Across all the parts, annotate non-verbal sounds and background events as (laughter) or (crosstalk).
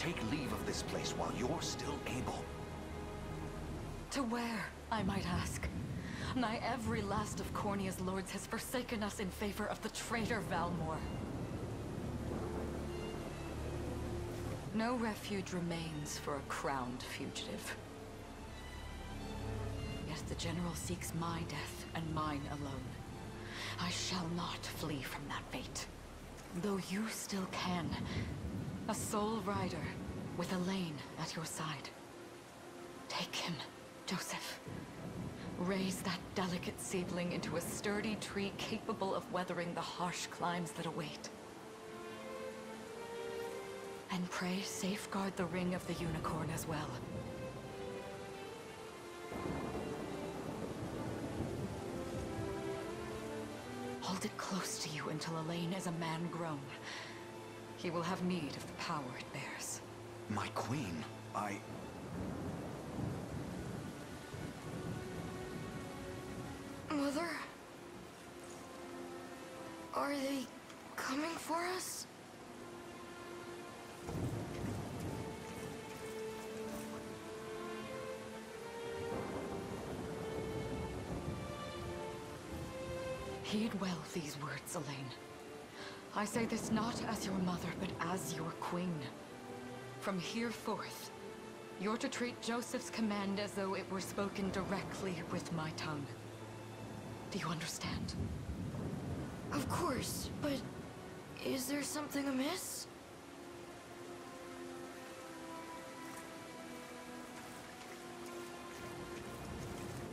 Take leave of this place while you're still able. To where, I might ask? Nigh every last of Cornia's lords has forsaken us in favor of the traitor Valmore. No refuge remains for a crowned fugitive. Yet the General seeks my death and mine alone. I shall not flee from that fate. Though you still can. A sole rider with Alain at your side. Take him, Josef. Raise that delicate seedling into a sturdy tree capable of weathering the harsh climes that await. And pray safeguard the ring of the unicorn as well. Hold it close to you until Alain is a man grown. He will have need of the power it bears. My queen, I... Mother? Are they coming for us? Heed well these words, Alain. I say this not as your mother, but as your queen. From here forth, you're to treat Josef's command as though it were spoken directly with my tongue. Do you understand? Of course, but is there something amiss?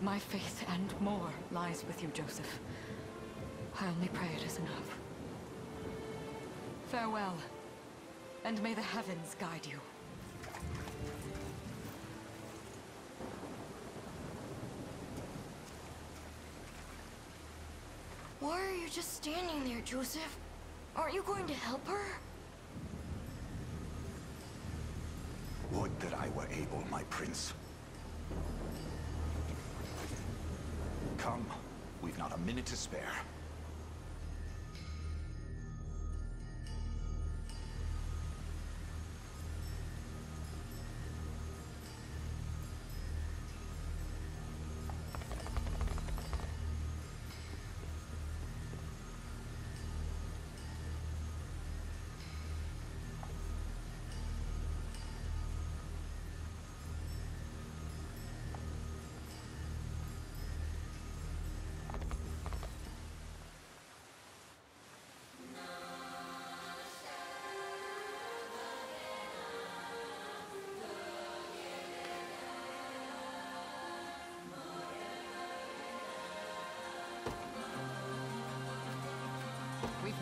My faith and more lies with you, Joseph. I only pray it is enough. Farewell, and may the heavens guide you. Why are you just standing there, Josef? Aren't you going to help her? Would that I were able, my prince. Come, we've not a minute to spare.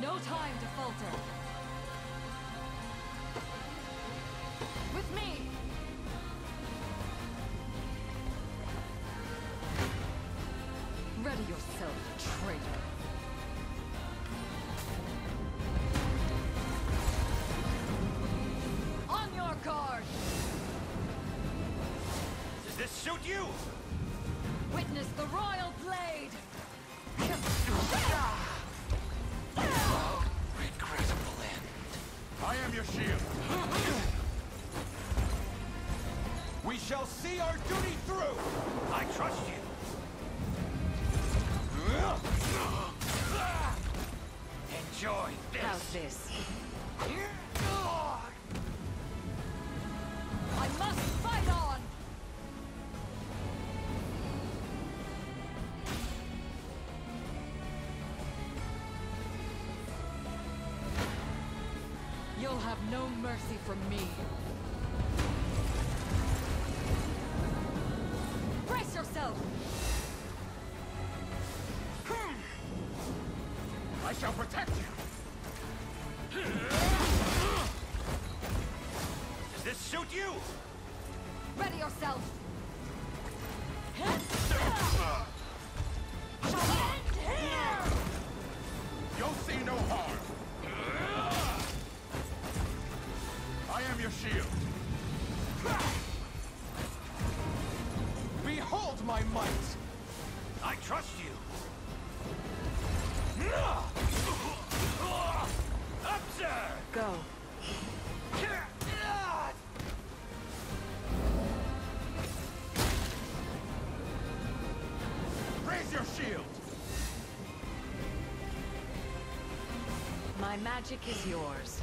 No time to falter. With me! Ready yourself, traitor. On your guard! Does this suit you? Witness the royal blade! (laughs) I am your shield. We shall see our duty through. I trust you. Enjoy this. How's this? Mercy from me. Brace yourself! I shall protect shield! My magic is yours.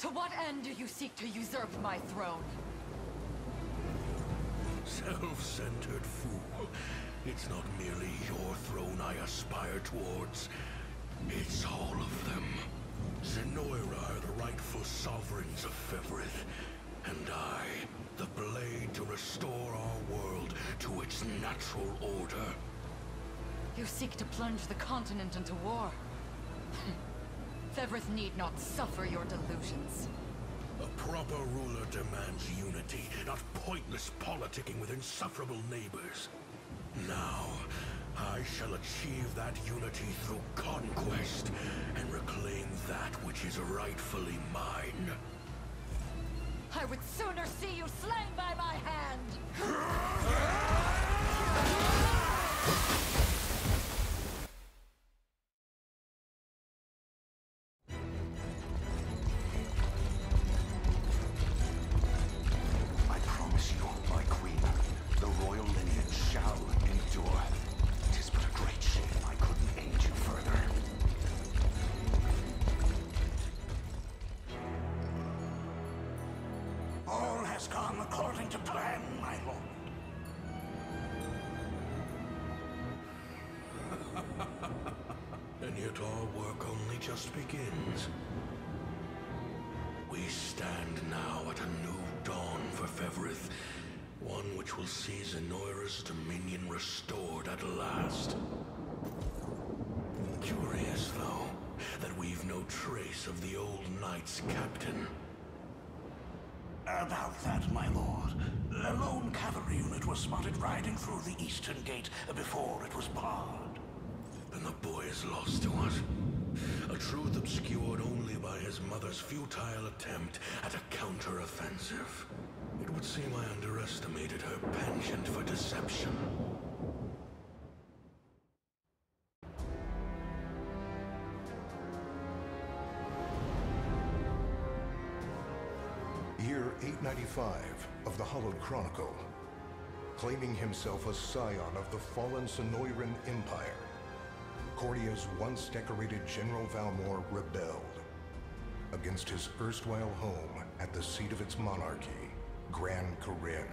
To what end do you seek to usurp my throne? Self-centered fool. It's not merely your throne I aspire towards. It's all of them. Zenoira are the rightful sovereigns of Fevrith. And I, the blade to restore our world to its natural order. You seek to plunge the continent into war. (laughs) Fevrith need not suffer your delusions. A proper ruler demands unity, not pointless politicking with insufferable neighbors. Now, I shall achieve that unity through conquest and reclaim that which is rightfully mine. I would sooner see you slain by my hand! (laughs) begins. We stand now at a new dawn for Fevrith, one which will see Zenoira's dominion restored at last. Curious, though, that we've no trace of the old knight's captain. About that, my lord. A lone cavalry unit was spotted riding through the eastern gate before it was barred. Then the boy is lost to us. A truth obscured only by his mother's futile attempt at a counter-offensive. It would seem I underestimated her penchant for deception. Year 895 of the Hollowed Chronicle. Claiming himself a scion of the fallen Zenoiran Empire, Cornia's once decorated General Valmore rebelled against his erstwhile home at the seat of its monarchy, Grand Corinne.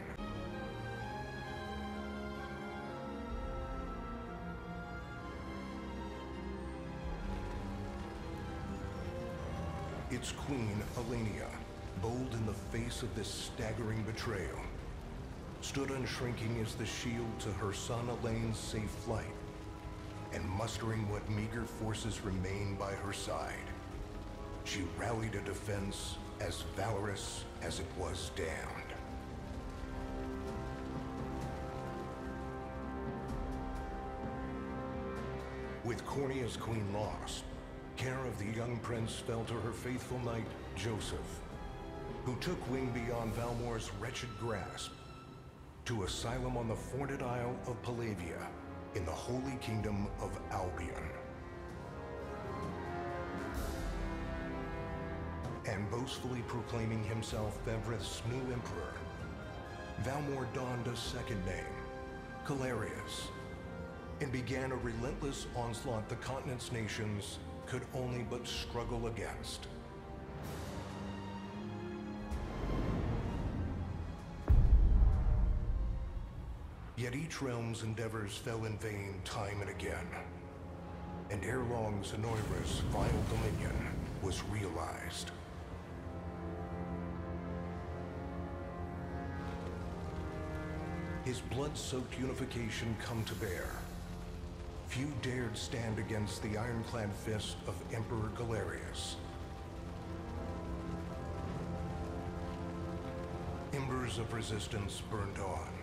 Its queen, Ilenia, bold in the face of this staggering betrayal, stood unshrinking as the shield to her son Alain's safe flight, and mustering what meager forces remained by her side, she rallied a defense as valorous as it was damned. With Cornia's queen lost, care of the young prince fell to her faithful knight, Josef, who took wing beyond Valmore's wretched grasp to asylum on the Forned Isle of Palevia in the Holy Kingdom of Albion. And boastfully proclaiming himself Fevrith's new emperor, Valmore donned a second name, Galerius, and began a relentless onslaught the continent's nations could only but struggle against. each realm's endeavors fell in vain time and again. And ere long, Zenoira's vile dominion was realized. His blood-soaked unification come to bear. Few dared stand against the ironclad fist of Emperor Galerius. Embers of resistance burned on.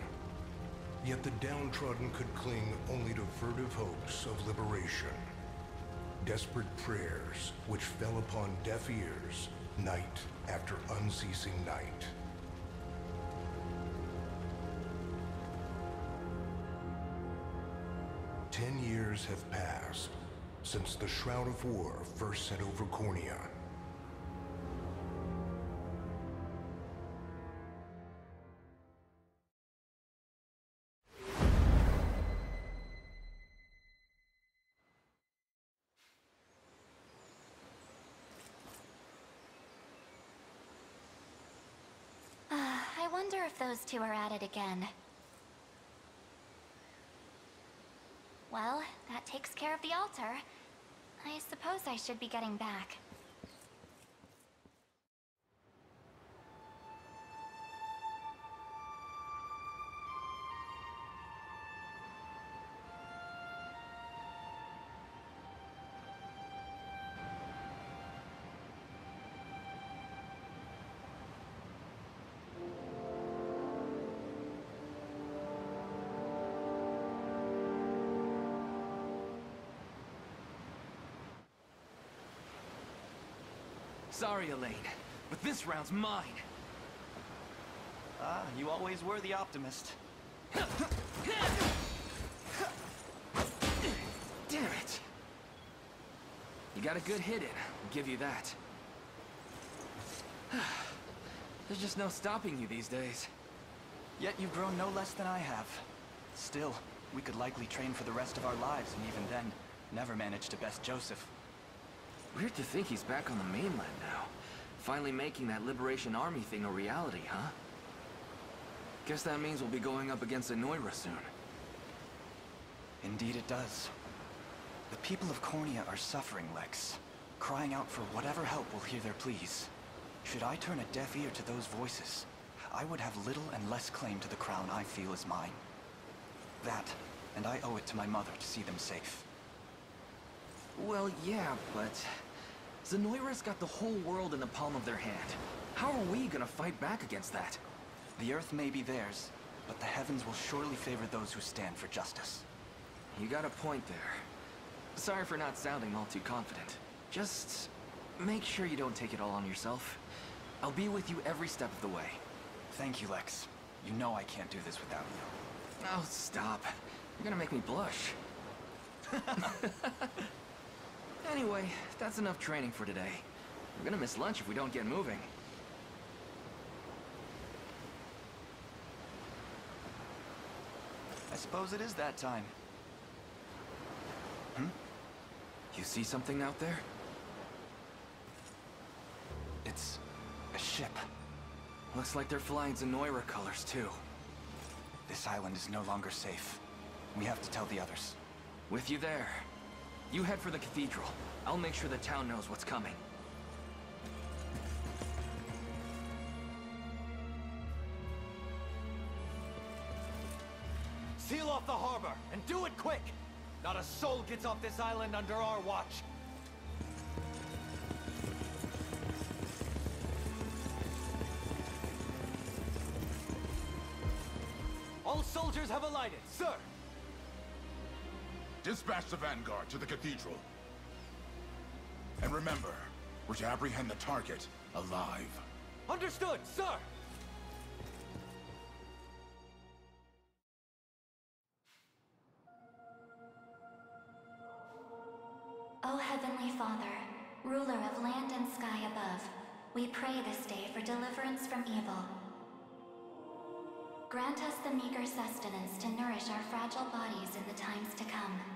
Yet the downtrodden could cling only to furtive hopes of liberation. Desperate prayers which fell upon deaf ears night after unceasing night. Ten years have passed since the Shroud of War first set over Cornia. Those two are at it again. Well, that takes care of the altar. I suppose I should be getting back. Sorry, Alain, but this round's mine. Ah, you always were the optimist. Damn it! You got a good hit in, I'll give you that. (sighs) There's just no stopping you these days. Yet you've grown no less than I have. Still, we could likely train for the rest of our lives, and even then, never manage to best Josef. Weird to think he's back on the mainland now. Finally making that Liberation Army thing a reality, huh? Guess that means we'll be going up against Zenoira soon. Indeed it does. The people of Cornia are suffering, Lex. Crying out for whatever help will hear their pleas. Should I turn a deaf ear to those voices, I would have little and less claim to the crown I feel is mine. That, and I owe it to my mother to see them safe. Well, yeah, but... Zenoira's got the whole world in the palm of their hand. How are we gonna fight back against that? The Earth may be theirs, but the heavens will surely favor those who stand for justice. You got a point there. Sorry for not sounding all too confident. Just... make sure you don't take it all on yourself. I'll be with you every step of the way. Thank you, Lex. You know I can't do this without you. Oh, stop. You're gonna make me blush. (laughs) anyway, that's enough training for today. We're gonna miss lunch if we don't get moving. I suppose it is that time. Hmm? You see something out there? It's... a ship. Looks like they're flying Zenoira colors, too. This island is no longer safe. We have to tell the others. With you there. You head for the cathedral. I'll make sure the town knows what's coming. Seal off the harbor, and do it quick! Not a soul gets off this island under our watch. All soldiers have alighted, sir! Dispatch the vanguard to the cathedral. And remember, we're to apprehend the target alive. Understood, sir! O Heavenly Father, ruler of land and sky above, we pray this day for deliverance from evil. Grant us the meager sustenance to nourish our fragile bodies in the times to come.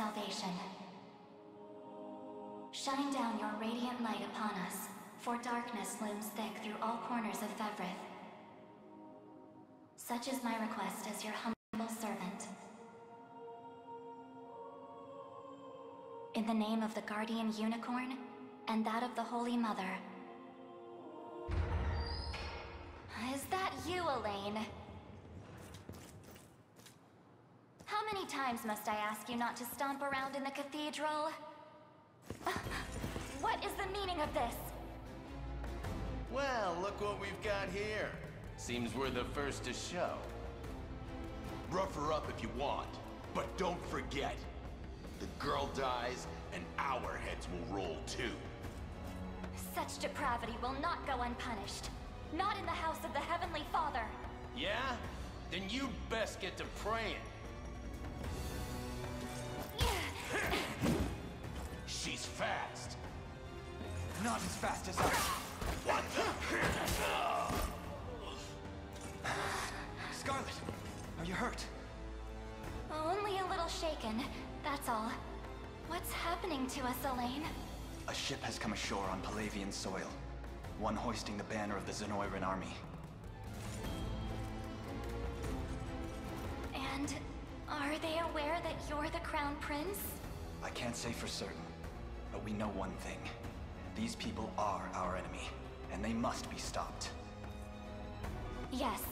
Salvation. Shine down your radiant light upon us, for darkness looms thick through all corners of Fevrith. Such is my request as your humble servant. In the name of the Guardian Unicorn, and that of the Holy Mother. Is that you, Alain? How many times must I ask you not to stomp around in the cathedral? (sighs) What is the meaning of this? Well, look what we've got here. Seems we're the first to show. Rough her up if you want, but don't forget. The girl dies, and our heads will roll too. Such depravity will not go unpunished. Not in the house of the Heavenly Father. Yeah? Then you'd best get to praying. Fast. Not as fast as us. What the? Scarlett, are you hurt? Only a little shaken, that's all. What's happening to us, Alain? A ship has come ashore on Palevian soil. One hoisting the banner of the Zenoiran army. And are they aware that you're the Crown Prince? I can't say for certain, but we know one thing. These people are our enemy, and they must be stopped. Yes.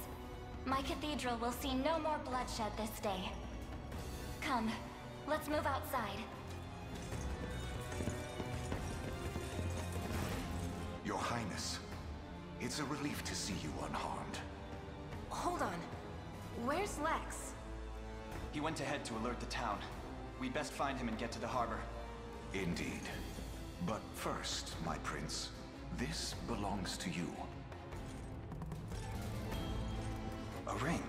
My cathedral will see no more bloodshed this day. Come, let's move outside. Your Highness, it's a relief to see you unharmed. Hold on. Where's Lex? He went ahead to alert the town. We'd best find him and get to the harbor. Indeed. But first, my prince, this belongs to you. A ring?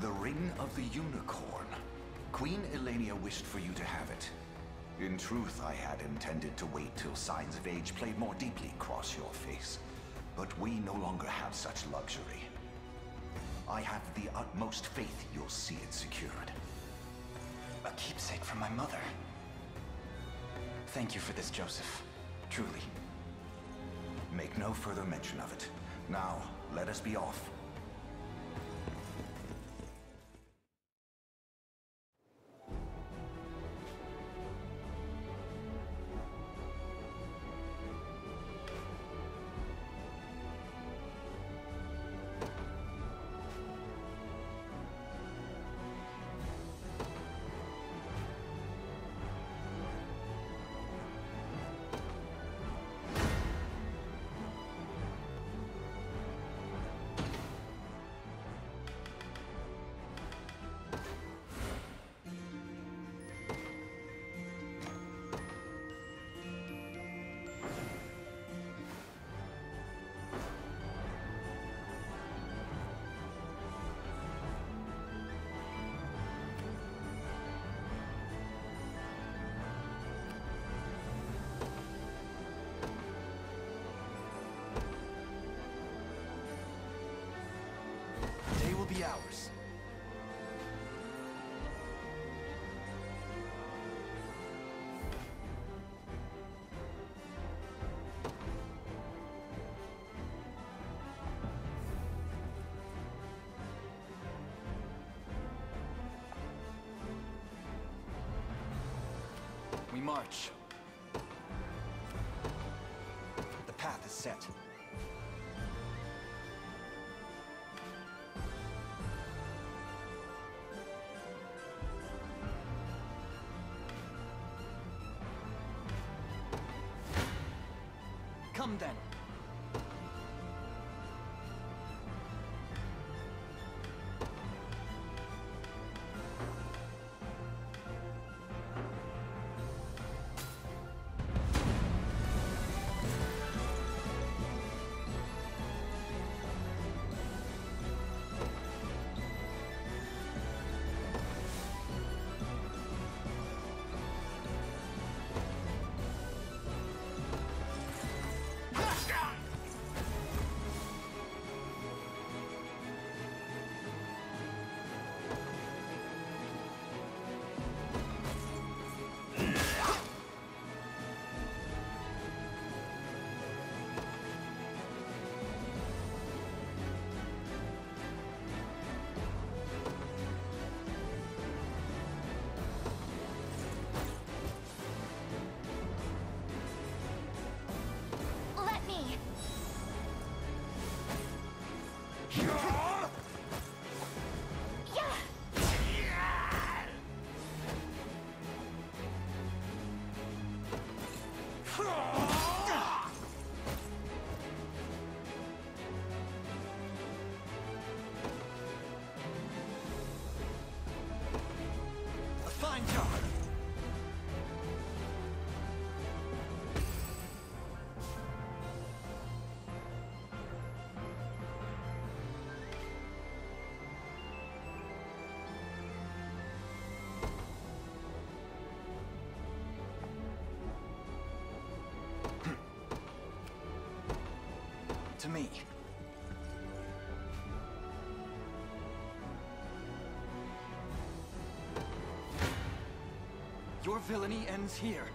The Ring of the Unicorn. Queen Ilenia wished for you to have it. In truth, I had intended to wait till signs of age played more deeply across your face. But we no longer have such luxury. I have the utmost faith you'll see it secured. A keepsake from my mother. Thank you for this, Josef. Truly. Make no further mention of it. Now, let us be off. We march. The path is set. Yeah. Me. Your villainy ends here.